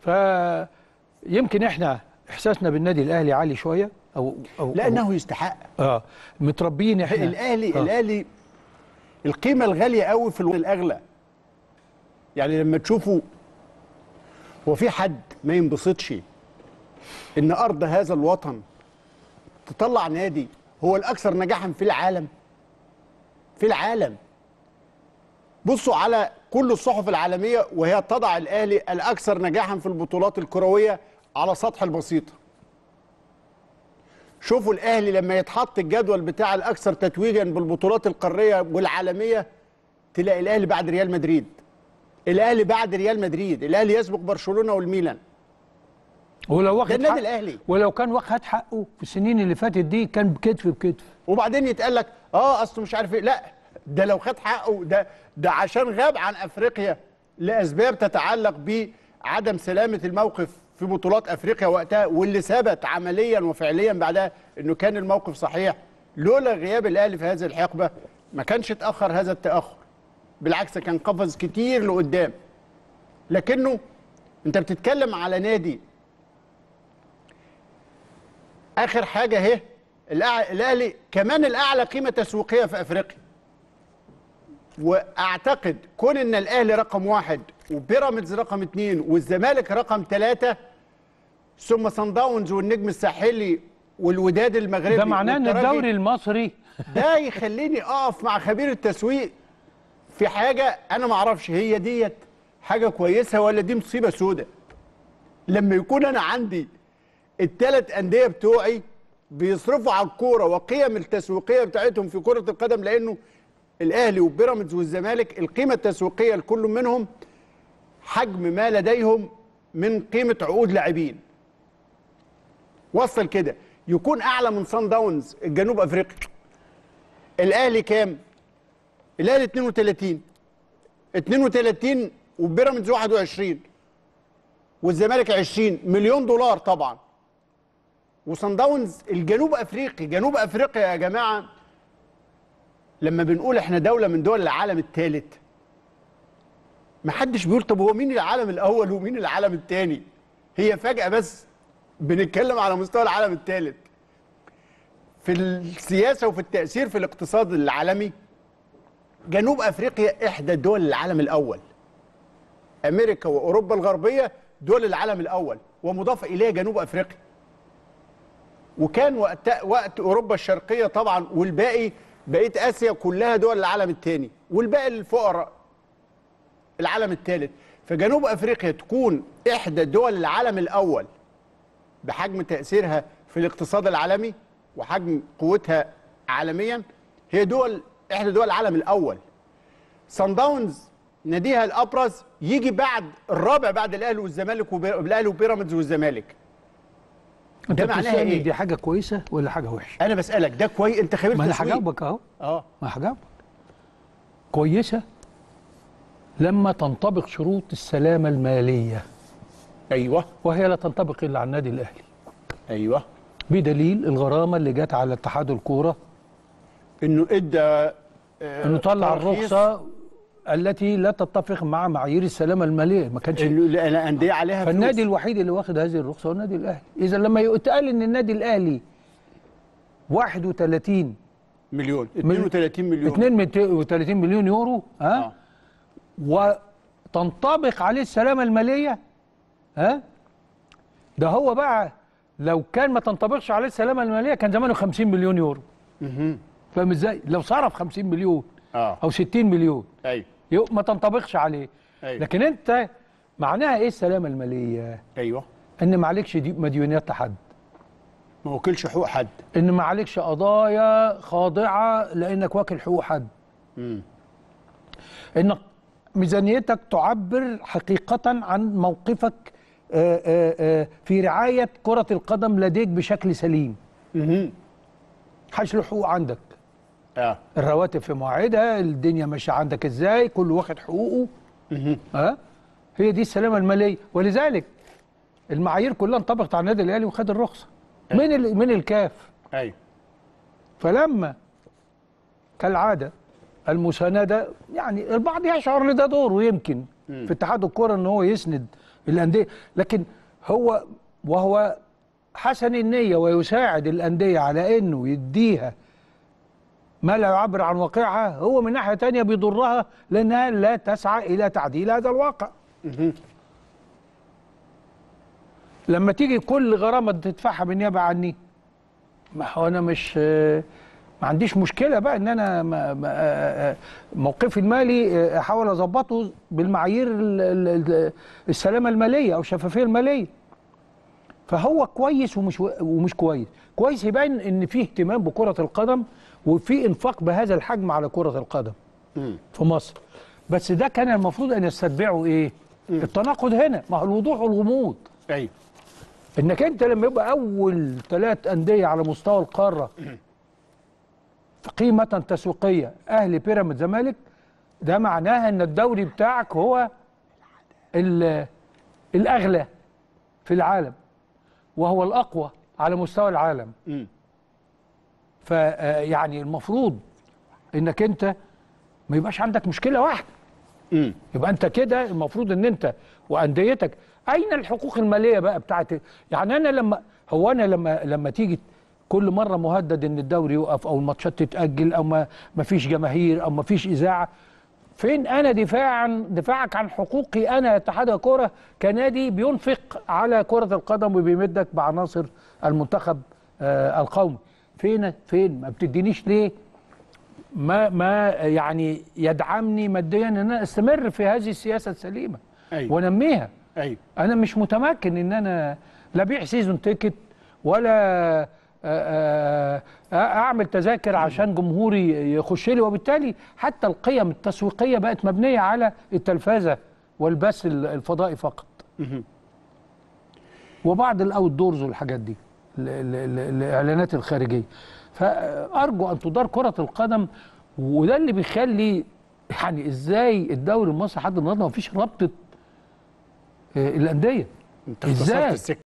فيمكن إحنا إحساسنا بالنادي الأهلي عالي شوية أو أو لأنه يستحق. آه. متربيين إحنا الاهلي آه. الأهلي القيمة الغالية قوي في الأغلى. يعني لما تشوفوا هو في حد ما ينبسطش إن أرض هذا الوطن تطلع نادي هو الأكثر نجاحا في العالم؟ في العالم. بصوا على كل الصحف العالمية وهي تضع الأهلي الأكثر نجاحا في البطولات الكروية على سطح البسيطه شوفوا الأهلي لما يتحط الجدول بتاع الأكثر تتويجا بالبطولات القارية والعالمية تلاقي الأهلي بعد ريال مدريد. الأهلي بعد ريال مدريد. الأهلي يسبق برشلونة والميلان. ولو واخد النادي الأهلي. ولو كان واخد حقه في السنين اللي فاتت دي كان بكتف بكتف. وبعدين يتقال لك آه اصله مش عارف إيه. لا ده لو خد حقه ده ده عشان غاب عن أفريقيا لأسباب تتعلق بعدم سلامة الموقف في بطولات أفريقيا وقتها واللي ثبت عمليا وفعليا بعدها إنه كان الموقف صحيح. لولا غياب الأهلي في هذه الحقبة ما كانش اتأخر هذا التأخر. بالعكس كان قفز كتير لقدام. لكنه أنت بتتكلم على نادي آخر حاجة اهي الأهلي كمان الأعلى قيمة تسويقية في أفريقيا. وأعتقد كون إن الأهلي رقم واحد وبيراميدز رقم اثنين والزمالك رقم ثلاثة ثم صن داونز والنجم الساحلي والوداد المغربي ده معناه إن. الدوري المصري ده يخليني أقف مع خبير التسويق في حاجة أنا ما أعرفش هي ديت حاجة كويسة ولا دي مصيبة سودة لما يكون أنا عندي الثلاث أندية بتوعي بيصرفوا على الكورة وقيم التسويقية بتاعتهم في كرة القدم لأنه الأهلي وبيراميدز والزمالك القيمة التسويقية لكل منهم حجم ما لديهم من قيمة عقود لاعبين. وصل كده. يكون أعلى من صن داونز الجنوب افريقي الأهلي كام؟ الأهلي 32 32 وبيراميدز 21 والزمالك 20 مليون دولار طبعا. وصن داونز الجنوب أفريقي. جنوب أفريقيا يا جماعة لما بنقول إحنا دولة من دول العالم الثالث ما حدش بيقول طب هو مين العالم الأول ومين العالم الثاني هي فجأة بس بنتكلم على مستوى العالم الثالث في السياسة وفي التأثير في الاقتصاد العالمي جنوب أفريقيا إحدى دول العالم الأول. أمريكا وأوروبا الغربية دول العالم الأول ومضاف إليها جنوب أفريقيا. وكان وقت وقت أوروبا الشرقية طبعا والباقي بقيه آسيا كلها دول العالم الثاني والباقي الفقراء العالم الثالث فجنوب أفريقيا تكون إحدى دول العالم الأول بحجم تأثيرها في الاقتصاد العالمي وحجم قوتها عالميا هي دول إحدى دول العالم الأول. صن داونز ناديها الأبرز يجي بعد الرابع بعد الأهلي والزمالك وبي- الأهلي وبيراميدز والزمالك. ده معناها إيه؟ دي حاجة كويسة ولا حاجة وحشة؟ أنا بسألك ده كويس؟ أنت خبير ما أنا هجاوبك أهو. آه. ما هجاوبك. كويسة لما تنطبق شروط السلامة المالية. أيوه. وهي لا تنطبق إلا على النادي الأهلي. أيوه. بدليل الغرامة اللي جت على اتحاد الكورة. إنه إدى آه، إنه طلع الرخصة التي لا تتفق مع معايير السلامه المالية. ما كانش الأندية عليها فالنادي فلوس. الوحيد اللي واخد هذه الرخصة هو النادي الأهلي. إذا لما يتقال إن النادي الأهلي 31 مليون. 32 مليون. 32 مليون يورو ها؟ آه. وتنطبق عليه السلامه المالية ها؟ ده هو بقى لو كان ما تنطبقش عليه السلامه المالية كان زمانه 50 مليون يورو. فاهم إزاي؟ لو صرف 50 مليون آه. أو 60 مليون. أيوه يو- ما تنطبقش عليه. أيوة. لكن انت معناها إيه السلامة المالية؟ أيوه. ان ما عليكش دي- مديونيات لحد. ما وكلش حقوق حد. ان ما عليكش قضايا خاضعة لانك واكل حقوق حد. ان ميزانيتك تعبر حقيقة عن موقفك آه، آه، آه، في رعاية كرة القدم لديك بشكل سليم. حاش له حقوق عندك. آه. الرواتب في مواعيدها الدنيا ماشية عندك إزاي كل واخد حقوقه. ها هي دي السلامة المالية. ولذلك المعايير كلها انطبقت على النادي الأهلي وخد الرخصة. من ال- من الكاف. أيوه فلما كالعادة المساندة يعني البعض يشعر إن ده دوره يمكن في اتحاد الكره إن هو يسند الأندية. لكن هو وهو حسن النية ويساعد الأندية على إنه يديها ما لا يعبر عن واقعها هو من ناحية تانية بيضرها لأنها لا تسعى إلى تعديل هذا الواقع. لما تيجي كل غرامة تدفعها بالنيابة عني ما هو أنا مش ما عنديش مشكلة بقى إن أنا ما- ما- آه، آه، موقفي المالي آه، أحاول أظبطه بالمعايير ال- ال- ال- السلامة المالية أو الشفافية المالية. فهو كويس ومش ومش كويس. كويس يبان إن في اهتمام بكرة القدم وفي إنفاق بهذا الحجم على كرة القدم في مصر. بس ده كان المفروض أن يستتبعه إيه؟ التناقض هنا. ما هو الوضوح والغموض. أيوه. إنك أنت لما يبقى أول ثلاث أندية على مستوى القارة قيمة تسويقية أهلي بيراميدز زمالك ده معناها إن الدوري بتاعك هو ال- الأغلى في العالم. وهو الأقوى على مستوى العالم. فيعني المفروض إنك أنت ما يبقاش عندك مشكلة واحدة. يبقى أنت كده المفروض إن أنت وأنديتك أين الحقوق المالية بقى بتاعت يعني أنا لما هو أنا لما لما تيجي كل مرة مهدد إن الدوري يقف أو الماتشات تتأجل أو ما ما فيش جماهير أو ما فيش إذاعة فين أنا دفاعا دفاعك عن حقوقي أنا اتحاد الكره كنادي بينفق على كرة القدم وبيمدك بعناصر المنتخب آه القومي. فين فين؟ ما بتدينيش ليه؟ ما ما يعني يدعمني ماديا إن أنا أستمر في هذه السياسة السليمة أيوة. وأنميها. أيوه. أنا مش متمكن إن أنا لا أبيع season ticket ولا آه، آه، أعمل تذاكر عشان جمهوري يخش لي وبالتالي حتى القيم التسويقية بقت مبنية على التلفزه والبث ال- الفضائي فقط. وبعض الأوت دورز والحاجات دي ال- ال- ال- الإعلانات الخارجية. فأرجو أن تدار كرة القدم وده اللي بيخلي يعني إزاي الدوري المصري لحد النهارده ما فيش رابطة آه، الأندية. إزاي؟